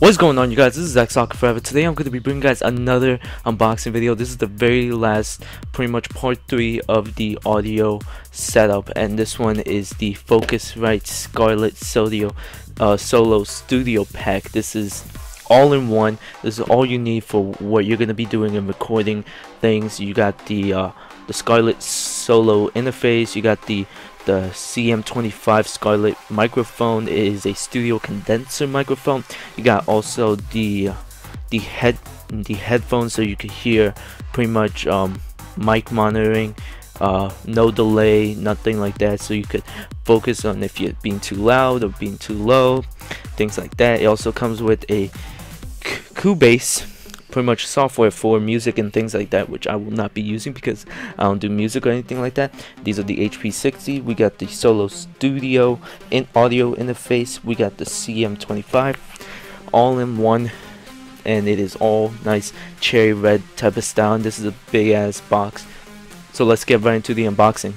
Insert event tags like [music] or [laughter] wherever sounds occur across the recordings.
What's going on you guys, this is Soccer Forever. Today I'm going to be bringing guys another unboxing video. This is the very last, pretty much part 3 of the audio setup. And this one is the Focusrite Scarlett Studio, uh, Solo Studio Pack. This is all in one. This is all you need for what you're going to be doing and recording things. You got the, uh, the Scarlett Solo interface, you got the the CM25 Scarlett microphone is a studio condenser microphone. You got also the the head the headphones so you can hear pretty much um, mic monitoring, uh, no delay, nothing like that. So you could focus on if you're being too loud or being too low, things like that. It also comes with a Cubase pretty much software for music and things like that which I will not be using because I don't do music or anything like that. These are the HP60 we got the Solo Studio in audio interface. We got the CM25 all in one and it is all nice cherry red type of style and this is a big ass box. So let's get right into the unboxing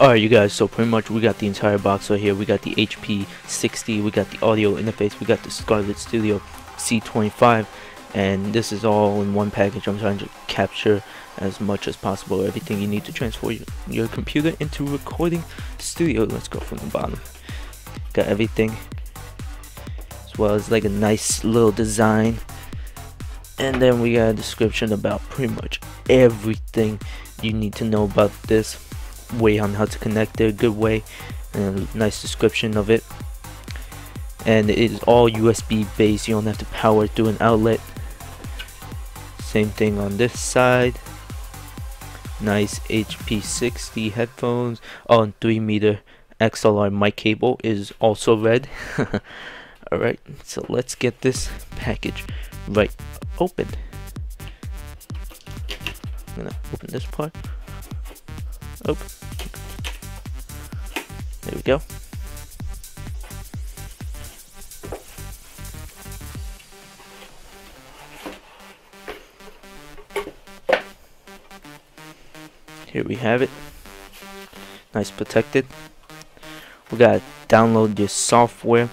Alright you guys, so pretty much we got the entire box right here. We got the HP 60, we got the audio interface, we got the Scarlett Studio C25 and this is all in one package. I'm trying to capture as much as possible everything you need to transfer your, your computer into recording studio. Let's go from the bottom. Got everything as well as like a nice little design. And then we got a description about pretty much everything you need to know about this way on how to connect it good way and a nice description of it. And it is all USB based. You don't have to power through an outlet. Same thing on this side. Nice HP60 headphones. Oh 3 meter XLR mic cable is also red. [laughs] Alright so let's get this package right open. I'm gonna open this part open there we go. Here we have it. Nice protected. We gotta download your software.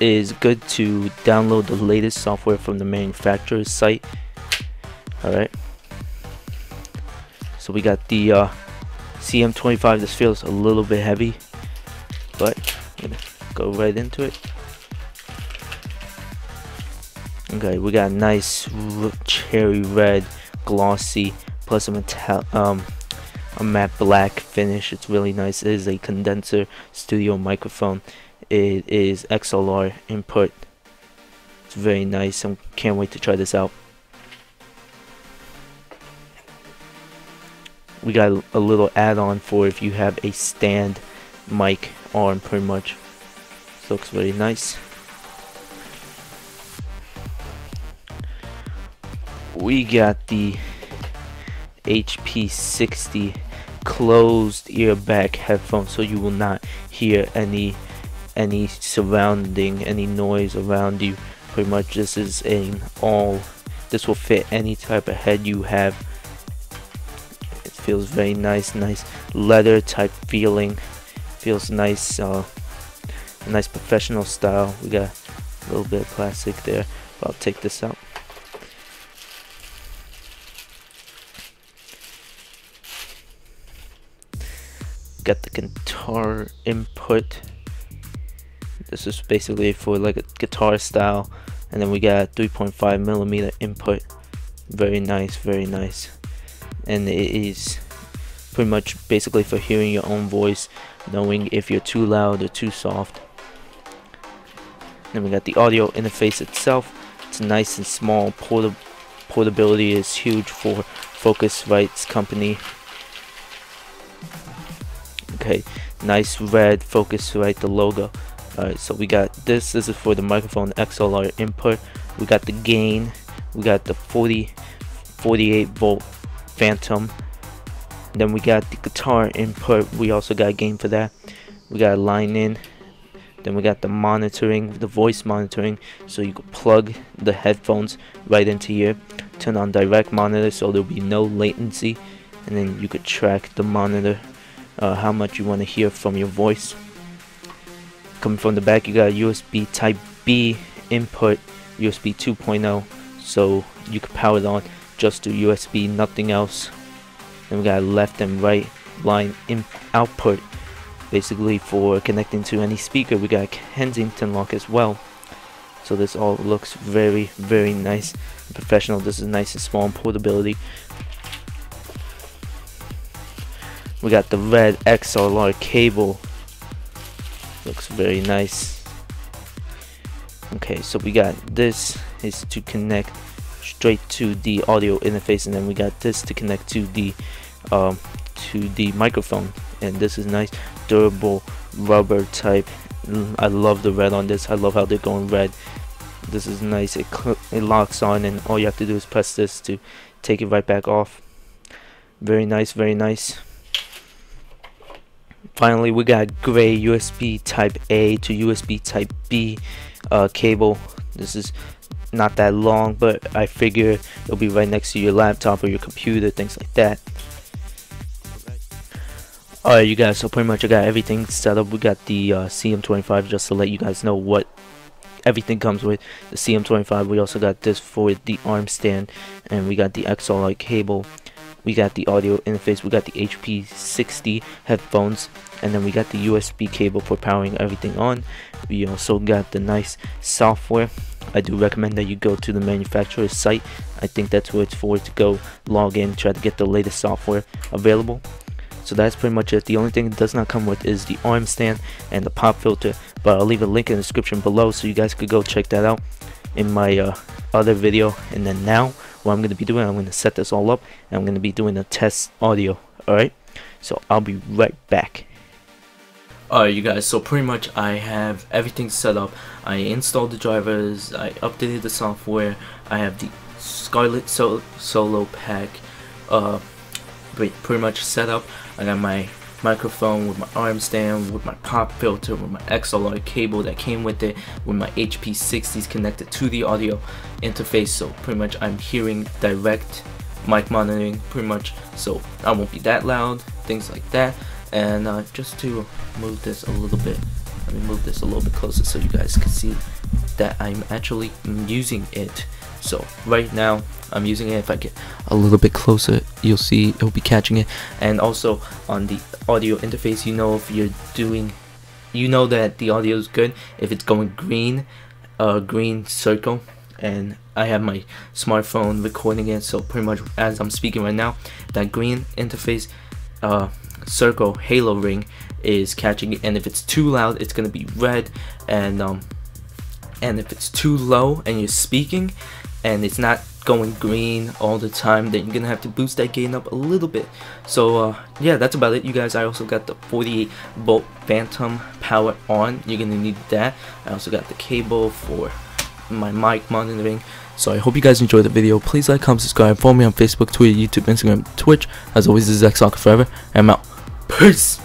It is good to download the latest software from the manufacturer's site. Alright so we got the uh, CM25 this feels a little bit heavy but I'm gonna go right into it. Okay we got a nice cherry red glossy plus a metal um a matte black finish. It's really nice. It is a condenser studio microphone. It is XLR input. It's very nice. I can't wait to try this out we got a little add-on for if you have a stand mic arm pretty much. Looks very nice. We got the HP60 closed ear back headphones so you will not hear any any surrounding any noise around you. Pretty much this is an all this will fit any type of head you have feels very nice nice leather type feeling. Feels nice uh, nice professional style. We got a little bit of plastic there but I'll take this out. Got the guitar input. This is basically for like a guitar style. And then we got 3.5 millimeter input. Very nice very nice and it is pretty much basically for hearing your own voice knowing if you're too loud or too soft. Then we got the audio interface itself. It's nice and small. Porta portability is huge for Focusrite's company. Okay nice red Focusrite the logo. Alright so we got this. This is for the microphone XLR input. We got the gain. We got the 40 48 volt phantom. Then we got the guitar input. We also got gain for that. We got line in. Then we got the monitoring the voice monitoring. So you can plug the headphones right into here turn on direct monitor so there'll be no latency. And then you could track the monitor uh, how much you want to hear from your voice. Coming from the back you got USB type B input USB 2.0 so you can power it on just to USB nothing else. Then we got left and right line in output basically for connecting to any speaker. We got Kensington lock as well. So this all looks very very nice and professional. This is nice and small and portability. We got the red XLR cable. Looks very nice. Okay so we got this is to connect straight to the audio interface and then we got this to connect to the um, to the microphone. And this is nice durable rubber type. I love the red on this. I love how they're going red. This is nice. It, it locks on and all you have to do is press this to take it right back off. Very nice very nice. Finally we got gray USB type A to USB type B uh, cable. This is not that long but I figure it'll be right next to your laptop or your computer things like that. Alright you guys so pretty much I got everything set up. We got the uh, CM25 just to let you guys know what everything comes with. The CM25 we also got this for the arm stand and we got the XLR cable. We got the audio interface. We got the HP60 headphones and then we got the USB cable for powering everything on. We also got the nice software. I do recommend that you go to the manufacturer's site. I think that's where it's for to go log in try to get the latest software available. So that's pretty much it. The only thing it does not come with is the arm stand and the pop filter but I'll leave a link in the description below so you guys could go check that out in my uh, other video. And then now what I'm going to be doing I'm going to set this all up and I'm going to be doing a test audio alright? So I'll be right back Alright you guys, so pretty much I have everything set up. I installed the drivers, I updated the software, I have the Scarlett Sol Solo pack uh, pretty much set up. I got my microphone with my arm stand, with my pop filter, with my XLR cable that came with it, with my HP60s connected to the audio interface. So pretty much I'm hearing direct mic monitoring pretty much so I won't be that loud, things like that and uh, just to move this a little bit let me move this a little bit closer so you guys can see that I'm actually using it. So right now I'm using it. If I get a little bit closer you'll see it'll be catching it. And also on the audio interface you know if you're doing you know that the audio is good if it's going green a uh, green circle. And I have my smartphone recording it. So pretty much as I'm speaking right now that green interface uh, circle halo ring is catching it and if it's too loud it's gonna be red and um and if it's too low and you're speaking and it's not going green all the time then you're gonna have to boost that gain up a little bit so uh, yeah that's about it you guys I also got the 48 volt phantom power on you're gonna need that I also got the cable for my mic monitoring so I hope you guys enjoyed the video. Please like, comment, subscribe, follow me on Facebook, Twitter, YouTube, Instagram, Twitch. As always, this is X Soccer Forever, and I'm out. Peace!